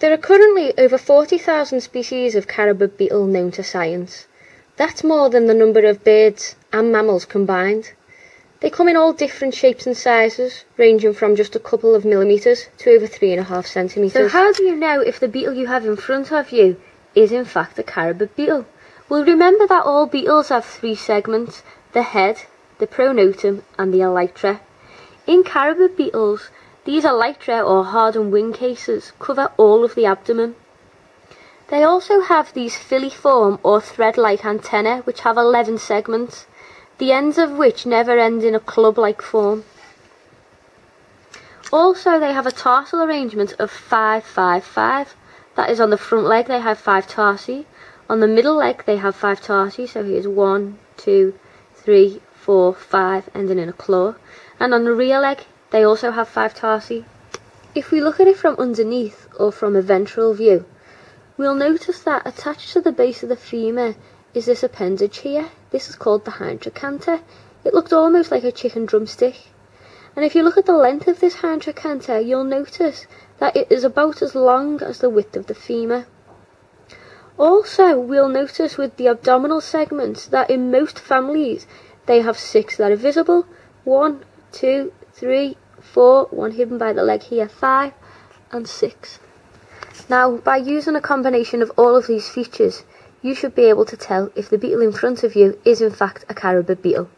There are currently over 40,000 species of carabid beetle known to science. That's more than the number of birds and mammals combined. They come in all different shapes and sizes, ranging from just a couple of millimetres to over three and a half centimetres. So how do you know if the beetle you have in front of you is in fact a carabid beetle? Well remember that all beetles have three segments, the head, the pronotum and the elytra. In carabid beetles, these elytra or hardened wing cases. Cover all of the abdomen. They also have these filiform or thread-like antennae which have 11 segments, the ends of which never end in a club-like form. Also they have a tarsal arrangement of 5-5-5, that is on the front leg they have 5 tarsi, on the middle leg they have 5 tarsi, so here's 1, 2, 3, 4, 5 ending in a claw, and on the rear leg they also have five tarsi. If we look at it from underneath or from a ventral view, we'll notice that attached to the base of the femur is this appendage here. This is called the hind trochanter. It looked almost like a chicken drumstick. And if you look at the length of this hind trochanter, you'll notice that it is about as long as the width of the femur. Also, we'll notice with the abdominal segments that in most families they have six that are visible. One, two, three, four, one hidden by the leg here, five, and six. Now, by using a combination of all of these features, you should be able to tell if the beetle in front of you is in fact a carabid beetle.